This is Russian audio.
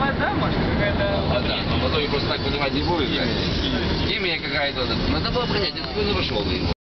вода, может, какая-то... А да, но потом итоге просто так понимать не будет. да? Химия какая-то. Надо было принять, это не нарушил бы его.